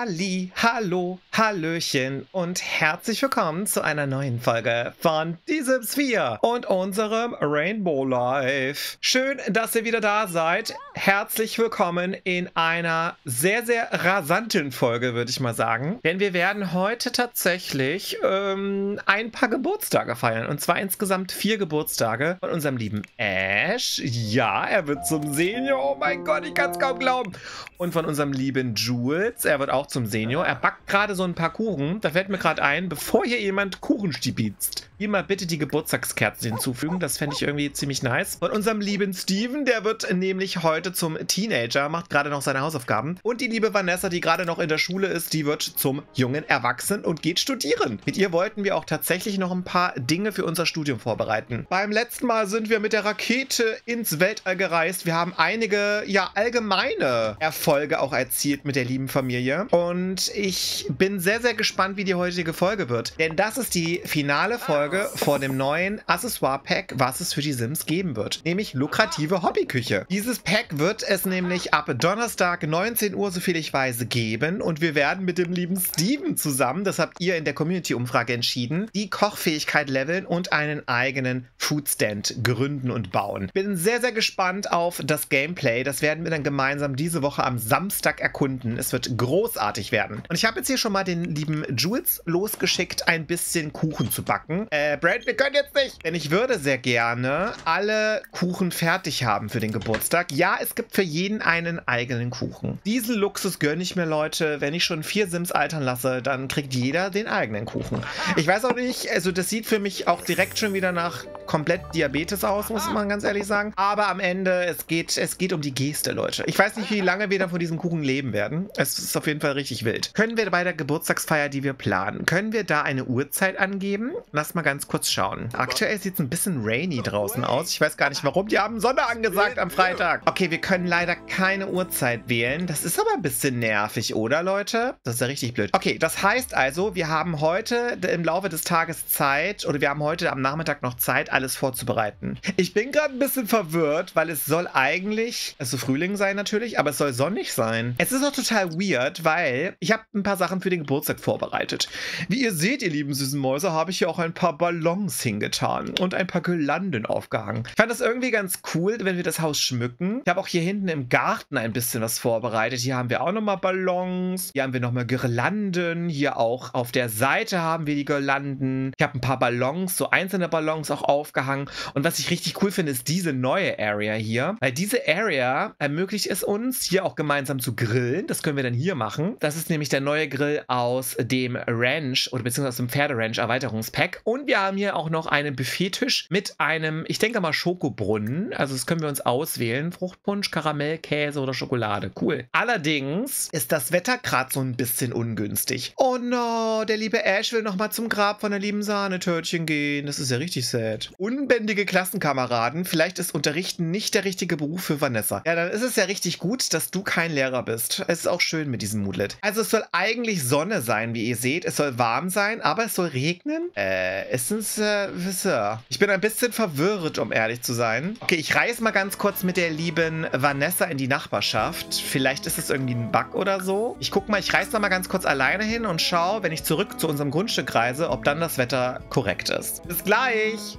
Halli, hallo, hallöchen und herzlich willkommen zu einer neuen Folge von Die Sims 4 und unserem Rainbow Life. Schön, dass ihr wieder da seid. Herzlich willkommen in einer sehr, sehr rasanten Folge, würde ich mal sagen. Denn wir werden heute tatsächlich ähm, ein paar Geburtstage feiern. Und zwar insgesamt vier Geburtstage von unserem lieben Ash. Ja, er wird zum Senior. Oh mein Gott, ich kann es kaum glauben. Und von unserem lieben Jules. Er wird auch zum Senior. Er backt gerade so ein paar Kuchen. Da fällt mir gerade ein, bevor hier jemand Kuchen stibitzt, hier mal bitte die Geburtstagskerzen hinzufügen. Das fände ich irgendwie ziemlich nice. Von unserem lieben Steven, der wird nämlich heute zum Teenager, macht gerade noch seine Hausaufgaben. Und die liebe Vanessa, die gerade noch in der Schule ist, die wird zum jungen Erwachsenen und geht studieren. Mit ihr wollten wir auch tatsächlich noch ein paar Dinge für unser Studium vorbereiten. Beim letzten Mal sind wir mit der Rakete ins Weltall gereist. Wir haben einige, ja, allgemeine Erfolge auch erzielt mit der lieben Familie. Und ich bin sehr, sehr gespannt, wie die heutige Folge wird. Denn das ist die finale Folge vor dem neuen Accessoire-Pack, was es für die Sims geben wird. Nämlich lukrative Hobbyküche. Dieses Pack wird es nämlich ab Donnerstag 19 Uhr, soviel ich weiß, geben. Und wir werden mit dem lieben Steven zusammen, das habt ihr in der Community-Umfrage entschieden, die Kochfähigkeit leveln und einen eigenen Foodstand gründen und bauen. Bin sehr, sehr gespannt auf das Gameplay. Das werden wir dann gemeinsam diese Woche am Samstag erkunden. Es wird großartig werden. Und ich habe jetzt hier schon mal den lieben Jules losgeschickt, ein bisschen Kuchen zu backen. Äh, Brad, wir können jetzt nicht. Denn ich würde sehr gerne alle Kuchen fertig haben für den Geburtstag. Ja, es gibt für jeden einen eigenen Kuchen. Diesen Luxus gönne ich mir, Leute. Wenn ich schon vier Sims altern lasse, dann kriegt jeder den eigenen Kuchen. Ich weiß auch nicht, also das sieht für mich auch direkt schon wieder nach komplett Diabetes aus, muss man ganz ehrlich sagen. Aber am Ende, es geht, es geht um die Geste, Leute. Ich weiß nicht, wie lange wir dann von diesem Kuchen leben werden. Es ist auf jeden Fall richtig wild. Können wir bei der Geburtstagsfeier, die wir planen, können wir da eine Uhrzeit angeben? Lass mal ganz kurz schauen. Aktuell sieht es ein bisschen rainy draußen aus. Ich weiß gar nicht warum. Die haben Sonne angesagt am Freitag. Okay, wir können leider keine Uhrzeit wählen. Das ist aber ein bisschen nervig, oder Leute? Das ist ja richtig blöd. Okay, das heißt also, wir haben heute im Laufe des Tages Zeit, oder wir haben heute am Nachmittag noch Zeit, alles vorzubereiten. Ich bin gerade ein bisschen verwirrt, weil es soll eigentlich, es soll Frühling sein natürlich, aber es soll sonnig sein. Es ist auch total weird, weil ich habe ein paar Sachen für den Geburtstag vorbereitet. Wie ihr seht, ihr lieben süßen Mäuse, habe ich hier auch ein paar Ballons hingetan und ein paar Girlanden aufgehangen. Ich fand das irgendwie ganz cool, wenn wir das Haus schmücken. Ich habe auch hier hinten im Garten ein bisschen was vorbereitet. Hier haben wir auch nochmal Ballons. Hier haben wir nochmal Girlanden. Hier auch auf der Seite haben wir die Girlanden. Ich habe ein paar Ballons, so einzelne Ballons auch aufgehangen. Und was ich richtig cool finde, ist diese neue Area hier. Weil diese Area ermöglicht es uns, hier auch gemeinsam zu grillen. Das können wir dann hier machen. Das ist nämlich der neue Grill aus dem Ranch oder beziehungsweise aus dem Pferderanch Erweiterungspack. Und wir haben hier auch noch einen Buffettisch mit einem, ich denke mal, Schokobrunnen. Also das können wir uns auswählen. Fruchtpunsch, Karamell, Käse oder Schokolade. Cool. Allerdings ist das Wetter gerade so ein bisschen ungünstig. Oh no, der liebe Ash will nochmal zum Grab von der lieben Sahnetörtchen gehen. Das ist ja richtig sad. Unbändige Klassenkameraden. Vielleicht ist Unterrichten nicht der richtige Beruf für Vanessa. Ja, dann ist es ja richtig gut, dass du kein Lehrer bist. Es ist auch schön mit diesem Moodlet. Also es soll eigentlich Sonne sein, wie ihr seht. Es soll warm sein, aber es soll regnen. Äh, ist es, äh, ich bin ein bisschen verwirrt, um ehrlich zu sein. Okay, ich reise mal ganz kurz mit der lieben Vanessa in die Nachbarschaft. Vielleicht ist es irgendwie ein Bug oder so. Ich guck mal, ich reise da mal ganz kurz alleine hin und schaue, wenn ich zurück zu unserem Grundstück reise, ob dann das Wetter korrekt ist. Bis gleich!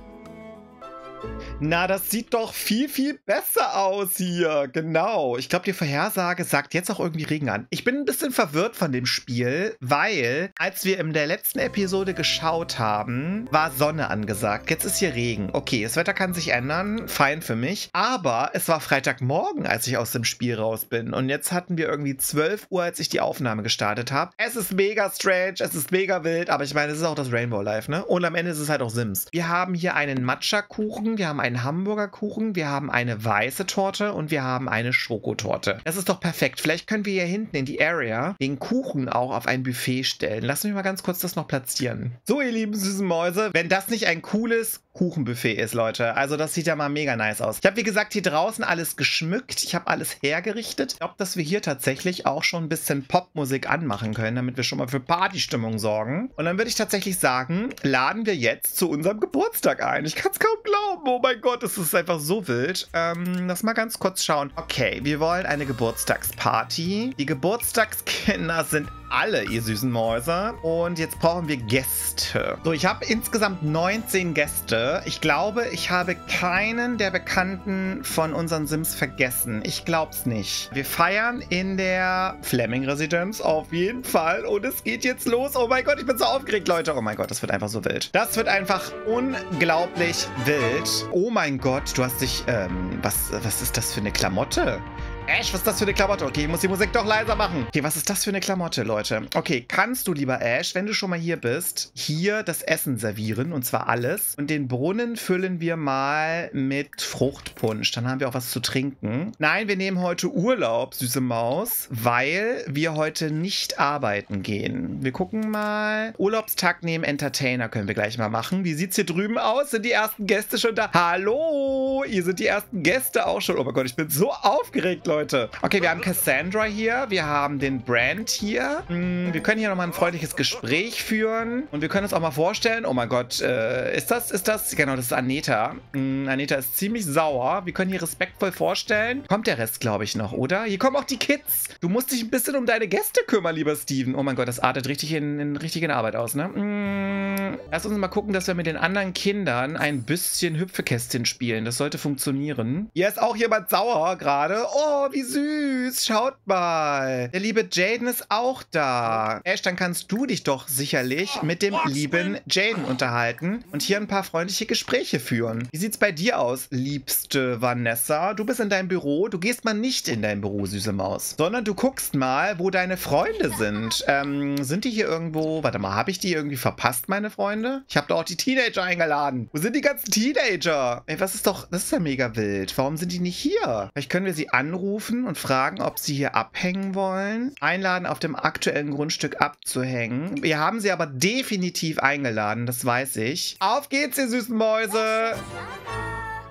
Na, das sieht doch viel, viel besser aus hier. Genau. Ich glaube, die Vorhersage sagt jetzt auch irgendwie Regen an. Ich bin ein bisschen verwirrt von dem Spiel, weil als wir in der letzten Episode geschaut haben, war Sonne angesagt. Jetzt ist hier Regen. Okay, das Wetter kann sich ändern. Fein für mich. Aber es war Freitagmorgen, als ich aus dem Spiel raus bin. Und jetzt hatten wir irgendwie 12 Uhr, als ich die Aufnahme gestartet habe. Es ist mega strange, es ist mega wild, aber ich meine, es ist auch das Rainbow Life, ne? Und am Ende ist es halt auch Sims. Wir haben hier einen Matcha-Kuchen, wir haben einen Hamburger Kuchen, wir haben eine weiße Torte und wir haben eine Schokotorte. Das ist doch perfekt. Vielleicht können wir hier hinten in die Area den Kuchen auch auf ein Buffet stellen. Lass mich mal ganz kurz das noch platzieren. So, ihr lieben süßen Mäuse, wenn das nicht ein cooles Kuchenbuffet ist, Leute. Also das sieht ja mal mega nice aus. Ich habe, wie gesagt, hier draußen alles geschmückt. Ich habe alles hergerichtet. Ich glaube, dass wir hier tatsächlich auch schon ein bisschen Popmusik anmachen können, damit wir schon mal für Partystimmung sorgen. Und dann würde ich tatsächlich sagen, laden wir jetzt zu unserem Geburtstag ein. Ich kann es kaum. Oh mein Gott, es ist einfach so wild. Ähm, lass mal ganz kurz schauen. Okay, wir wollen eine Geburtstagsparty. Die Geburtstagskinder sind alle, ihr süßen Mäuse. Und jetzt brauchen wir Gäste. So, ich habe insgesamt 19 Gäste. Ich glaube, ich habe keinen der Bekannten von unseren Sims vergessen. Ich glaube es nicht. Wir feiern in der Fleming Residenz auf jeden Fall. Und es geht jetzt los. Oh mein Gott, ich bin so aufgeregt, Leute. Oh mein Gott, das wird einfach so wild. Das wird einfach unglaublich wild. Oh mein Gott, du hast dich, ähm, was, was ist das für eine Klamotte? Ash, was ist das für eine Klamotte? Okay, ich muss die Musik doch leiser machen. Okay, was ist das für eine Klamotte, Leute? Okay, kannst du, lieber Ash, wenn du schon mal hier bist, hier das Essen servieren, und zwar alles. Und den Brunnen füllen wir mal mit Fruchtpunsch. Dann haben wir auch was zu trinken. Nein, wir nehmen heute Urlaub, süße Maus, weil wir heute nicht arbeiten gehen. Wir gucken mal. Urlaubstag nehmen Entertainer können wir gleich mal machen. Wie sieht's hier drüben aus? Sind die ersten Gäste schon da? Hallo, ihr sind die ersten Gäste auch schon. Oh mein Gott, ich bin so aufgeregt, Leute. Leute. Okay, wir haben Cassandra hier. Wir haben den Brand hier. Hm, wir können hier nochmal ein freundliches Gespräch führen. Und wir können uns auch mal vorstellen. Oh mein Gott, äh, ist das, ist das? Genau, das ist Aneta. Hm, Aneta ist ziemlich sauer. Wir können hier respektvoll vorstellen. Kommt der Rest, glaube ich, noch, oder? Hier kommen auch die Kids. Du musst dich ein bisschen um deine Gäste kümmern, lieber Steven. Oh mein Gott, das artet richtig in, in richtige Arbeit aus, ne? Hm, lass uns mal gucken, dass wir mit den anderen Kindern ein bisschen Hüpfekästchen spielen. Das sollte funktionieren. Hier ist auch jemand sauer gerade. Oh, wie süß. Schaut mal. Der liebe Jaden ist auch da. Ash, dann kannst du dich doch sicherlich mit dem lieben Jaden unterhalten und hier ein paar freundliche Gespräche führen. Wie sieht's bei dir aus, liebste Vanessa? Du bist in deinem Büro. Du gehst mal nicht in dein Büro, süße Maus, sondern du guckst mal, wo deine Freunde sind. Ähm, sind die hier irgendwo? Warte mal, habe ich die irgendwie verpasst, meine Freunde? Ich habe doch auch die Teenager eingeladen. Wo sind die ganzen Teenager? Ey, was ist doch, das ist ja mega wild. Warum sind die nicht hier? Vielleicht können wir sie anrufen anrufen und fragen, ob sie hier abhängen wollen. Einladen, auf dem aktuellen Grundstück abzuhängen. Wir haben sie aber definitiv eingeladen, das weiß ich. Auf geht's, ihr süßen Mäuse!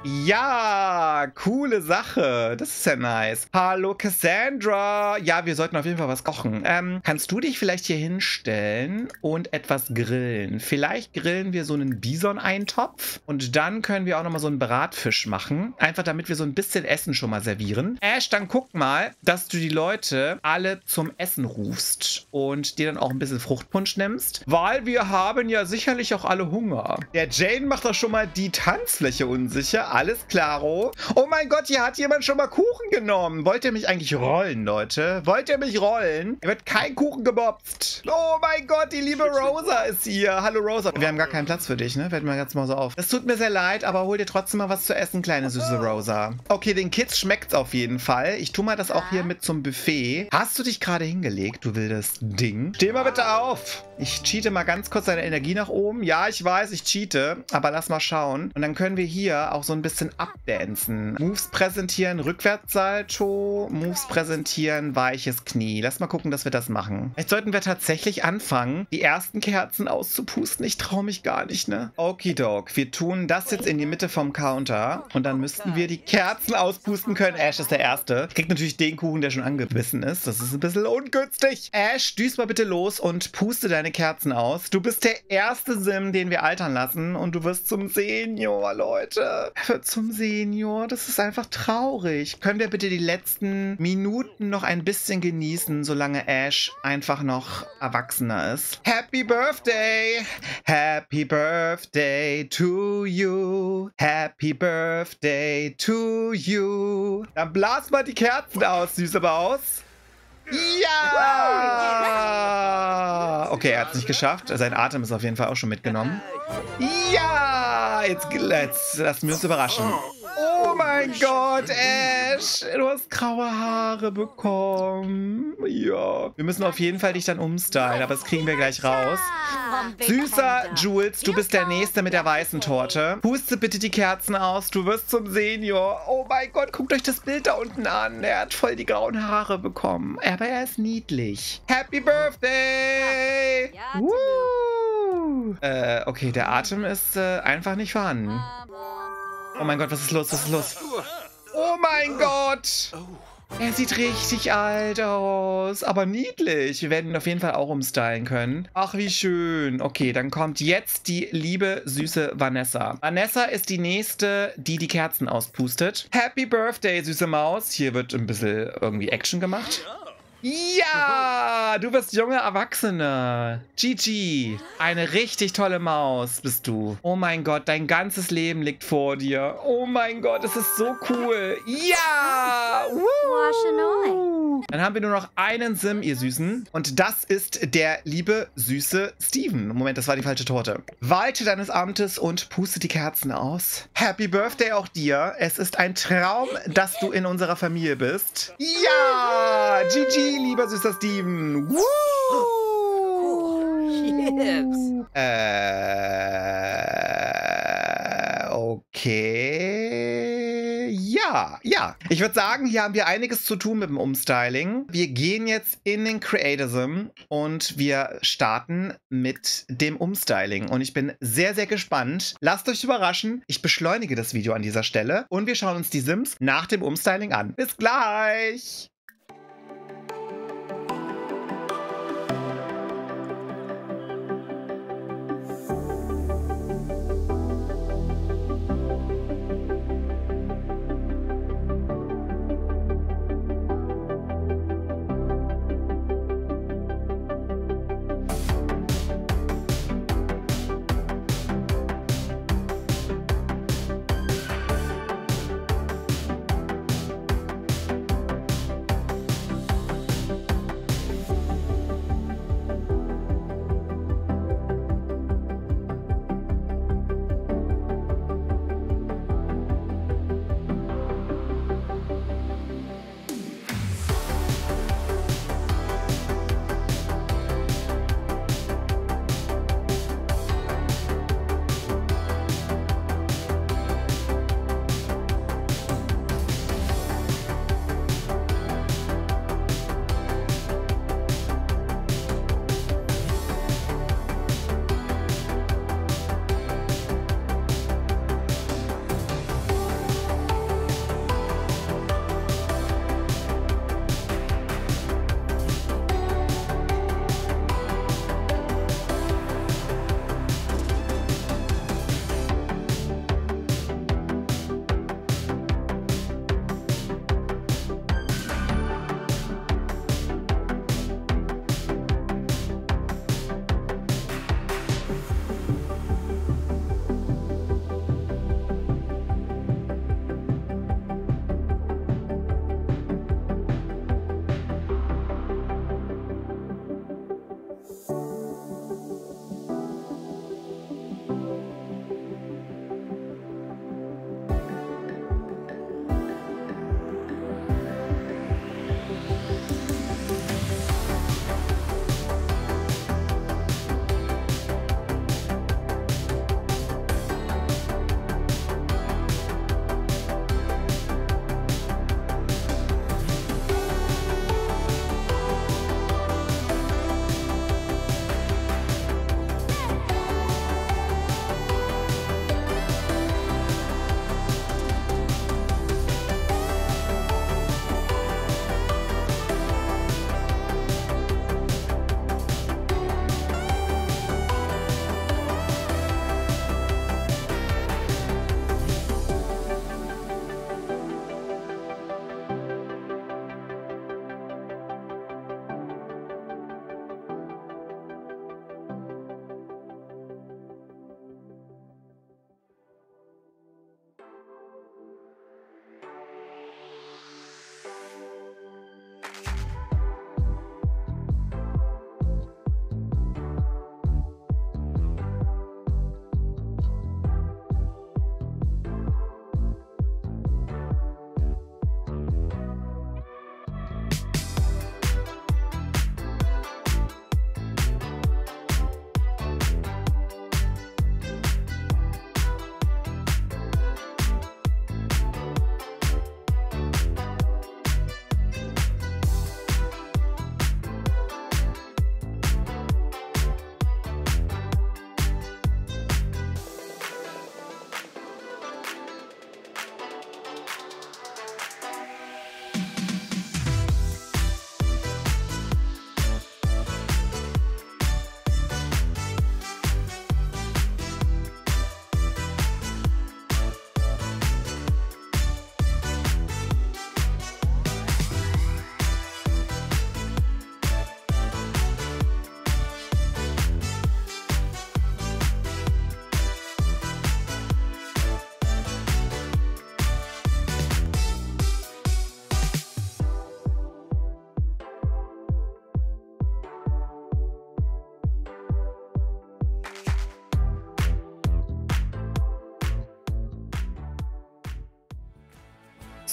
Ja, coole Sache. Das ist ja nice. Hallo Cassandra. Ja, wir sollten auf jeden Fall was kochen. Ähm, kannst du dich vielleicht hier hinstellen und etwas grillen? Vielleicht grillen wir so einen Bison-Eintopf und dann können wir auch nochmal so einen Bratfisch machen. Einfach damit wir so ein bisschen Essen schon mal servieren. Ash, dann guck mal, dass du die Leute alle zum Essen rufst und dir dann auch ein bisschen Fruchtpunsch nimmst, weil wir haben ja sicherlich auch alle Hunger. Der Jane macht doch schon mal die Tanzfläche unsicher alles klaro. Oh mein Gott, hier hat jemand schon mal Kuchen genommen. Wollt ihr mich eigentlich rollen, Leute? Wollt ihr mich rollen? Hier wird kein Kuchen gebobst. Oh mein Gott, die liebe Rosa ist hier. Hallo Rosa. Wir haben gar keinen Platz für dich, ne? Fällt mir jetzt mal so auf. Das tut mir sehr leid, aber hol dir trotzdem mal was zu essen, kleine süße Rosa. Okay, den Kids schmeckt's auf jeden Fall. Ich tue mal das auch hier mit zum Buffet. Hast du dich gerade hingelegt, du wildes Ding? Steh mal bitte auf. Ich cheate mal ganz kurz deine Energie nach oben. Ja, ich weiß, ich cheate, aber lass mal schauen. Und dann können wir hier auch so ein bisschen abdancen. Moves präsentieren, Rückwärtssalto, Moves präsentieren, weiches Knie. Lass mal gucken, dass wir das machen. Vielleicht sollten wir tatsächlich anfangen, die ersten Kerzen auszupusten. Ich traue mich gar nicht, ne? Okidok, wir tun das jetzt in die Mitte vom Counter und dann müssten wir die Kerzen auspusten können. Ash ist der Erste. Kriegt natürlich den Kuchen, der schon angebissen ist. Das ist ein bisschen ungünstig. Ash, düst mal bitte los und puste deine Kerzen aus. Du bist der erste Sim, den wir altern lassen und du wirst zum Senior, Leute. Zum Senior. Das ist einfach traurig. Können wir bitte die letzten Minuten noch ein bisschen genießen, solange Ash einfach noch erwachsener ist? Happy Birthday! Happy Birthday to you. Happy Birthday to you. Dann blas mal die Kerzen aus, süße Maus. Ja! Okay, er hat es nicht geschafft. Sein Atem ist auf jeden Fall auch schon mitgenommen. Ja! Jetzt, jetzt lassen wir uns überraschen. Oh mein Gott, Ash, du hast graue Haare bekommen. Ja. Wir müssen auf jeden Fall dich dann umstylen, aber das kriegen wir gleich raus. Süßer Jules, du bist der Nächste mit der weißen Torte. Puste bitte die Kerzen aus, du wirst zum Senior. Oh mein Gott, guckt euch das Bild da unten an. Er hat voll die grauen Haare bekommen. Aber er ist niedlich. Happy Birthday! Woo! Äh, okay, der Atem ist äh, einfach nicht vorhanden. Oh mein Gott, was ist los? Was ist los? Oh mein Gott! Er sieht richtig alt aus, aber niedlich. Wir werden ihn auf jeden Fall auch umstylen können. Ach, wie schön. Okay, dann kommt jetzt die liebe, süße Vanessa. Vanessa ist die nächste, die die Kerzen auspustet. Happy Birthday, süße Maus. Hier wird ein bisschen irgendwie Action gemacht. Ja, du bist junge Erwachsene. Gigi, eine richtig tolle Maus bist du. Oh mein Gott, dein ganzes Leben liegt vor dir. Oh mein Gott, es ist so cool. Ja! Woo! Dann haben wir nur noch einen Sim, ihr Süßen. Und das ist der liebe, süße Steven. Moment, das war die falsche Torte. Walte deines Amtes und puste die Kerzen aus. Happy Birthday auch dir. Es ist ein Traum, dass du in unserer Familie bist. Ja! Lieber süßer Steven. Woo! Äh, okay. Ja, ja. Ich würde sagen, hier haben wir einiges zu tun mit dem Umstyling. Wir gehen jetzt in den Creatism und wir starten mit dem Umstyling. Und ich bin sehr, sehr gespannt. Lasst euch überraschen. Ich beschleunige das Video an dieser Stelle und wir schauen uns die Sims nach dem Umstyling an. Bis gleich!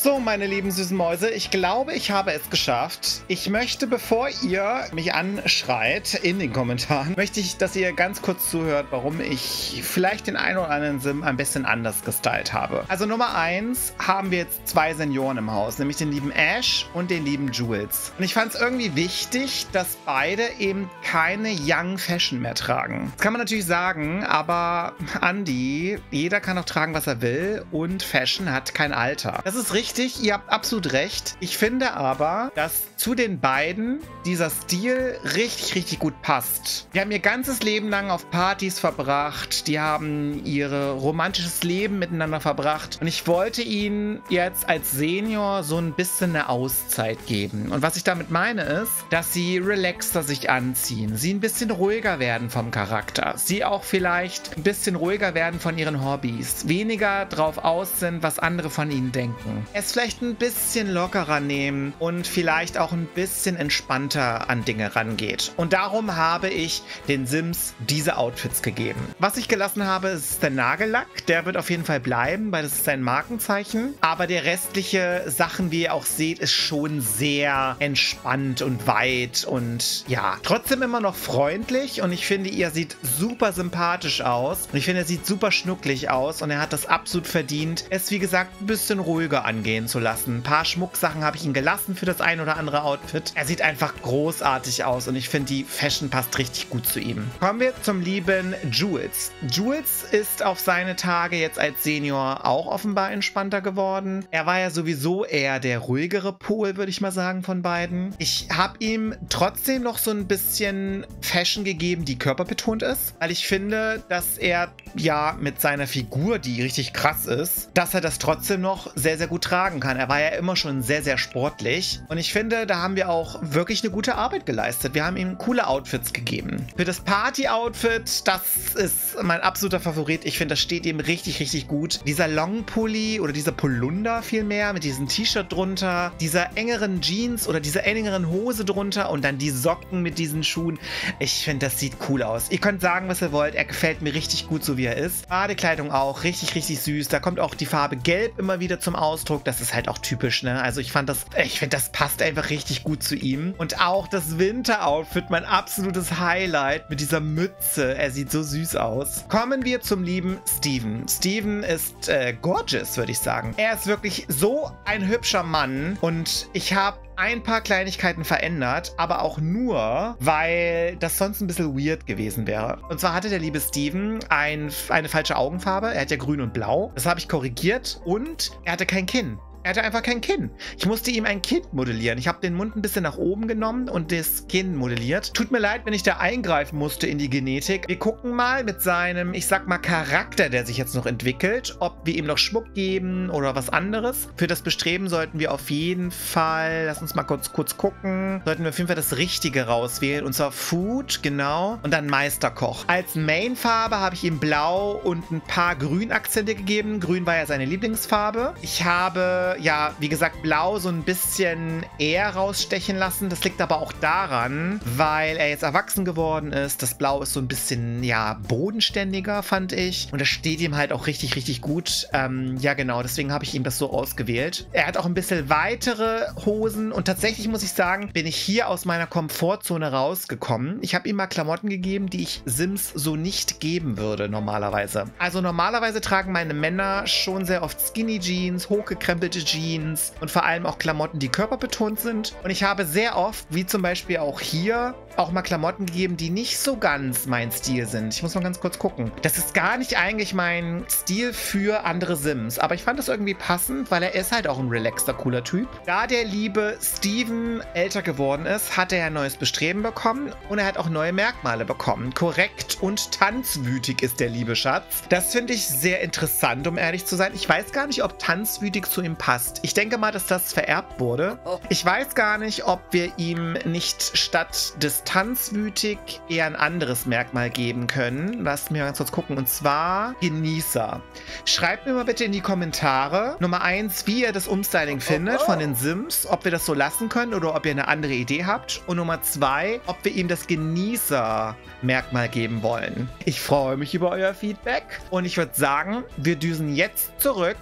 So, meine lieben süßen Mäuse, ich glaube, ich habe es geschafft. Ich möchte, bevor ihr mich anschreit in den Kommentaren, möchte ich, dass ihr ganz kurz zuhört, warum ich vielleicht den einen oder anderen Sim ein bisschen anders gestylt habe. Also Nummer eins haben wir jetzt zwei Senioren im Haus, nämlich den lieben Ash und den lieben Jules. Und ich fand es irgendwie wichtig, dass beide eben keine Young Fashion mehr tragen. Das kann man natürlich sagen, aber Andy, jeder kann auch tragen, was er will und Fashion hat kein Alter. Das ist richtig richtig, ihr habt absolut recht. Ich finde aber, dass zu den beiden dieser Stil richtig, richtig gut passt. Die haben ihr ganzes Leben lang auf Partys verbracht. Die haben ihr romantisches Leben miteinander verbracht. Und ich wollte ihnen jetzt als Senior so ein bisschen eine Auszeit geben. Und was ich damit meine ist, dass sie relaxter sich anziehen. Sie ein bisschen ruhiger werden vom Charakter. Sie auch vielleicht ein bisschen ruhiger werden von ihren Hobbys. Weniger drauf aus sind, was andere von ihnen denken es vielleicht ein bisschen lockerer nehmen und vielleicht auch ein bisschen entspannter an Dinge rangeht. Und darum habe ich den Sims diese Outfits gegeben. Was ich gelassen habe, ist der Nagellack. Der wird auf jeden Fall bleiben, weil das ist sein Markenzeichen. Aber der restliche Sachen, wie ihr auch seht, ist schon sehr entspannt und weit und ja, trotzdem immer noch freundlich. Und ich finde, ihr sieht super sympathisch aus. Und ich finde, er sieht super schnucklig aus und er hat das absolut verdient, es wie gesagt ein bisschen ruhiger angeht angehen zu lassen. Ein paar Schmucksachen habe ich ihn gelassen für das ein oder andere Outfit. Er sieht einfach großartig aus und ich finde, die Fashion passt richtig gut zu ihm. Kommen wir zum lieben Jules. Jules ist auf seine Tage jetzt als Senior auch offenbar entspannter geworden. Er war ja sowieso eher der ruhigere Pol, würde ich mal sagen, von beiden. Ich habe ihm trotzdem noch so ein bisschen Fashion gegeben, die körperbetont ist, weil ich finde, dass er ja mit seiner Figur, die richtig krass ist, dass er das trotzdem noch sehr, sehr gut tragen kann. Er war ja immer schon sehr, sehr sportlich. Und ich finde, da haben wir auch wirklich eine gute Arbeit geleistet. Wir haben ihm coole Outfits gegeben. Für das Party-Outfit, das ist mein absoluter Favorit. Ich finde, das steht ihm richtig, richtig gut. Dieser Long-Pulli oder dieser Polunder vielmehr mit diesem T-Shirt drunter, dieser engeren Jeans oder dieser engeren Hose drunter und dann die Socken mit diesen Schuhen. Ich finde, das sieht cool aus. Ihr könnt sagen, was ihr wollt. Er gefällt mir richtig gut, so wie er ist. Badekleidung auch. Richtig, richtig süß. Da kommt auch die Farbe Gelb immer wieder zum Ausdruck. Das ist halt auch typisch, ne? Also ich fand das, ich finde, das passt einfach richtig gut zu ihm. Und auch das Winter-Outfit, mein absolutes Highlight mit dieser Mütze. Er sieht so süß aus. Kommen wir zum lieben Steven. Steven ist äh, gorgeous, würde ich sagen. Er ist wirklich so ein hübscher Mann und ich habe ein paar Kleinigkeiten verändert, aber auch nur, weil das sonst ein bisschen weird gewesen wäre. Und zwar hatte der liebe Steven ein, eine falsche Augenfarbe. Er hat ja grün und blau. Das habe ich korrigiert und er hatte kein Kinn. Er hatte einfach kein Kinn. Ich musste ihm ein Kinn modellieren. Ich habe den Mund ein bisschen nach oben genommen und das Kinn modelliert. Tut mir leid, wenn ich da eingreifen musste in die Genetik. Wir gucken mal mit seinem, ich sag mal, Charakter, der sich jetzt noch entwickelt, ob wir ihm noch Schmuck geben oder was anderes. Für das Bestreben sollten wir auf jeden Fall, lass uns mal kurz, kurz gucken, sollten wir auf jeden Fall das Richtige rauswählen. Und zwar Food, genau. Und dann Meisterkoch. Als Mainfarbe habe ich ihm Blau und ein paar Grünakzente gegeben. Grün war ja seine Lieblingsfarbe. Ich habe ja, wie gesagt, Blau so ein bisschen eher rausstechen lassen. Das liegt aber auch daran, weil er jetzt erwachsen geworden ist. Das Blau ist so ein bisschen, ja, bodenständiger, fand ich. Und das steht ihm halt auch richtig, richtig gut. Ähm, ja, genau, deswegen habe ich ihm das so ausgewählt. Er hat auch ein bisschen weitere Hosen und tatsächlich muss ich sagen, bin ich hier aus meiner Komfortzone rausgekommen. Ich habe ihm mal Klamotten gegeben, die ich Sims so nicht geben würde normalerweise. Also normalerweise tragen meine Männer schon sehr oft Skinny Jeans, hochgekrempelte Jeans und vor allem auch Klamotten, die körperbetont sind. Und ich habe sehr oft, wie zum Beispiel auch hier, auch mal Klamotten gegeben, die nicht so ganz mein Stil sind. Ich muss mal ganz kurz gucken. Das ist gar nicht eigentlich mein Stil für andere Sims, aber ich fand das irgendwie passend, weil er ist halt auch ein relaxter, cooler Typ. Da der liebe Steven älter geworden ist, hat er ein neues Bestreben bekommen und er hat auch neue Merkmale bekommen. Korrekt und tanzwütig ist der liebe Schatz. Das finde ich sehr interessant, um ehrlich zu sein. Ich weiß gar nicht, ob tanzwütig zu ihm passt. Ich denke mal, dass das vererbt wurde. Oh. Ich weiß gar nicht, ob wir ihm nicht statt distanzwütig eher ein anderes Merkmal geben können. Lass mir ganz kurz gucken. Und zwar Genießer. Schreibt mir mal bitte in die Kommentare Nummer eins, wie ihr das Umstyling findet von den Sims, ob wir das so lassen können oder ob ihr eine andere Idee habt. Und Nummer zwei, ob wir ihm das Genießer-Merkmal geben wollen. Ich freue mich über euer Feedback und ich würde sagen, wir düsen jetzt zurück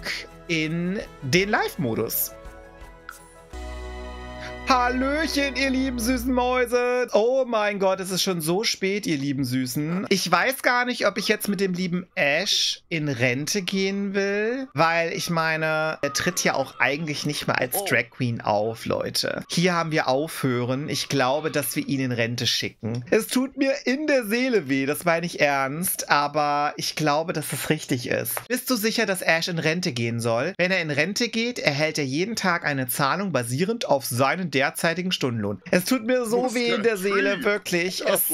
in den Live-Modus. Hallöchen, ihr lieben süßen Mäuse. Oh mein Gott, es ist schon so spät, ihr lieben Süßen. Ich weiß gar nicht, ob ich jetzt mit dem lieben Ash in Rente gehen will, weil ich meine, er tritt ja auch eigentlich nicht mehr als oh. Drag Queen auf, Leute. Hier haben wir Aufhören. Ich glaube, dass wir ihn in Rente schicken. Es tut mir in der Seele weh, das meine ich ernst, aber ich glaube, dass es richtig ist. Bist du sicher, dass Ash in Rente gehen soll? Wenn er in Rente geht, erhält er jeden Tag eine Zahlung basierend auf seinen derzeitigen Stundenlohn. Es tut mir so weh in der Seele, wirklich. Es,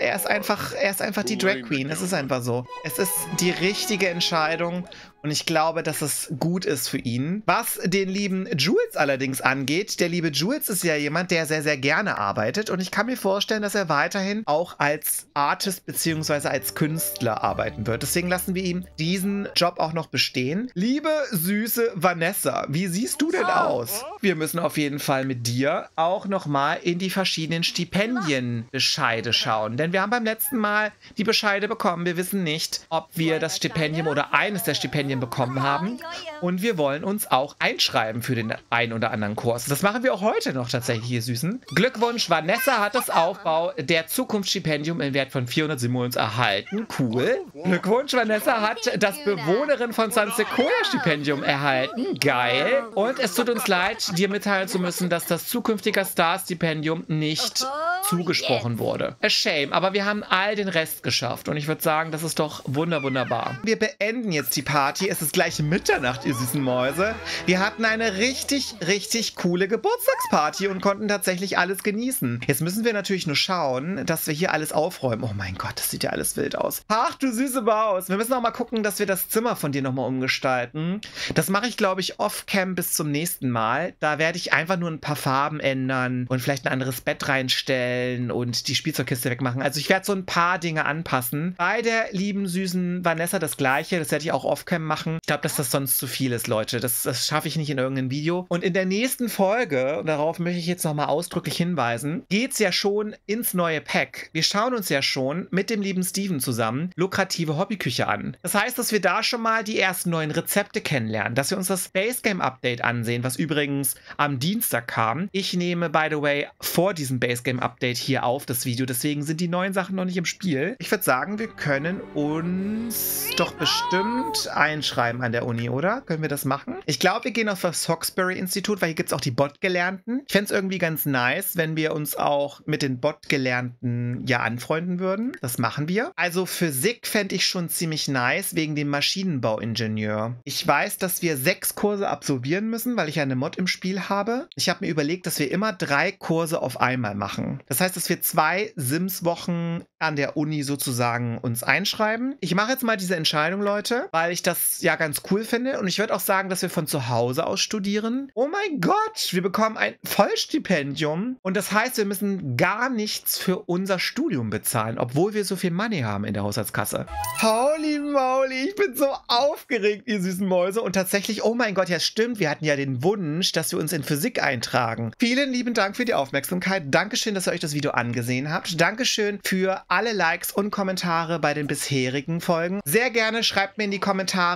er ist einfach, er ist einfach die Drag Queen. Es ist einfach so. Es ist die richtige Entscheidung und ich glaube, dass es gut ist für ihn. Was den lieben Jules allerdings angeht, der liebe Jules ist ja jemand, der sehr, sehr gerne arbeitet. Und ich kann mir vorstellen, dass er weiterhin auch als Artist bzw. als Künstler arbeiten wird. Deswegen lassen wir ihm diesen Job auch noch bestehen. Liebe süße Vanessa, wie siehst du denn aus? Wir müssen auf jeden Fall mit dir auch nochmal in die verschiedenen Stipendienbescheide schauen. Denn wir haben beim letzten Mal die Bescheide bekommen. Wir wissen nicht, ob wir das Stipendium oder eines der Stipendien Stipendien bekommen haben. Und wir wollen uns auch einschreiben für den einen oder anderen Kurs. Das machen wir auch heute noch tatsächlich, ihr Süßen. Glückwunsch, Vanessa hat das Aufbau der Zukunftsstipendium im Wert von 400 Simoleons erhalten. Cool. Glückwunsch, Vanessa hat das Bewohnerin von San Sequoia Stipendium erhalten. Geil. Und es tut uns leid, dir mitteilen zu müssen, dass das zukünftige Star-Stipendium nicht zugesprochen wurde. A shame, aber wir haben all den Rest geschafft und ich würde sagen, das ist doch wunder wunderbar. Wir beenden jetzt die Party. Es ist gleich Mitternacht, ihr süßen Mäuse. Wir hatten eine richtig, richtig coole Geburtstagsparty und konnten tatsächlich alles genießen. Jetzt müssen wir natürlich nur schauen, dass wir hier alles aufräumen. Oh mein Gott, das sieht ja alles wild aus. Ach, du süße Maus. Wir müssen auch mal gucken, dass wir das Zimmer von dir nochmal umgestalten. Das mache ich, glaube ich, off-cam bis zum nächsten Mal. Da werde ich einfach nur ein paar Farben ändern und vielleicht ein anderes Bett reinstellen und die Spielzeugkiste wegmachen. Also ich werde so ein paar Dinge anpassen. Bei der lieben, süßen Vanessa das gleiche. Das werde ich auch off-cam machen. Ich glaube, dass das sonst zu viel ist, Leute. Das, das schaffe ich nicht in irgendeinem Video. Und in der nächsten Folge, darauf möchte ich jetzt nochmal ausdrücklich hinweisen, geht es ja schon ins neue Pack. Wir schauen uns ja schon mit dem lieben Steven zusammen lukrative Hobbyküche an. Das heißt, dass wir da schon mal die ersten neuen Rezepte kennenlernen, dass wir uns das Base Game Update ansehen, was übrigens am Dienstag kam. Ich nehme, by the way, vor diesem Base Game Update hier auf, das Video. Deswegen sind die neuen Sachen noch nicht im Spiel. Ich würde sagen, wir können uns doch bestimmt einschreiben an der Uni, oder? Können wir das machen? Ich glaube, wir gehen auf das Hawkesbury-Institut, weil hier gibt es auch die Bot-Gelernten. Ich fände es irgendwie ganz nice, wenn wir uns auch mit den Bot-Gelernten ja anfreunden würden. Das machen wir. Also Physik fände ich schon ziemlich nice, wegen dem Maschinenbauingenieur. Ich weiß, dass wir sechs Kurse absolvieren müssen, weil ich eine Mod im Spiel habe. Ich habe mir überlegt, dass wir immer drei Kurse auf einmal machen. Das heißt, dass wir zwei Sims-Wochen an der Uni sozusagen uns einschreiben. Ich mache jetzt mal diese Entscheidung, Leute, weil ich das ja ganz cool finde. Und ich würde auch sagen, dass wir von zu Hause aus studieren. Oh mein Gott, wir bekommen ein Vollstipendium. Und das heißt, wir müssen gar nichts für unser Studium bezahlen, obwohl wir so viel Money haben in der Haushaltskasse. Holy moly, ich bin so aufgeregt, ihr süßen Mäuse. Und tatsächlich, oh mein Gott, ja stimmt, wir hatten ja den Wunsch, dass wir uns in Physik eintragen. Vielen lieben Dank für die Aufmerksamkeit. Dankeschön, dass ihr euch das Video angesehen habt. Dankeschön für alle Likes und Kommentare bei den bisherigen Folgen. Sehr gerne schreibt mir in die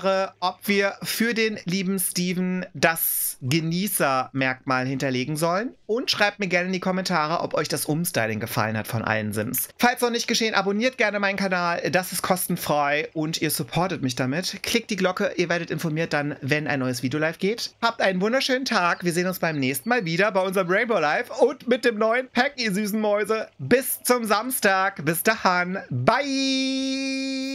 Kommentare, ob wir für den lieben Steven das Genießer-Merkmal hinterlegen sollen. Und schreibt mir gerne in die Kommentare, ob euch das Umstyling gefallen hat von allen Sims. Falls noch nicht geschehen, abonniert gerne meinen Kanal. Das ist kostenfrei und ihr supportet mich damit. Klickt die Glocke, ihr werdet informiert dann, wenn ein neues Video live geht. Habt einen wunderschönen Tag. Wir sehen uns beim nächsten Mal wieder bei unserem Rainbow Live und mit dem neuen Pack, ihr süßen Mäuse. Bis zum Samstag. Bis dahin. Bye.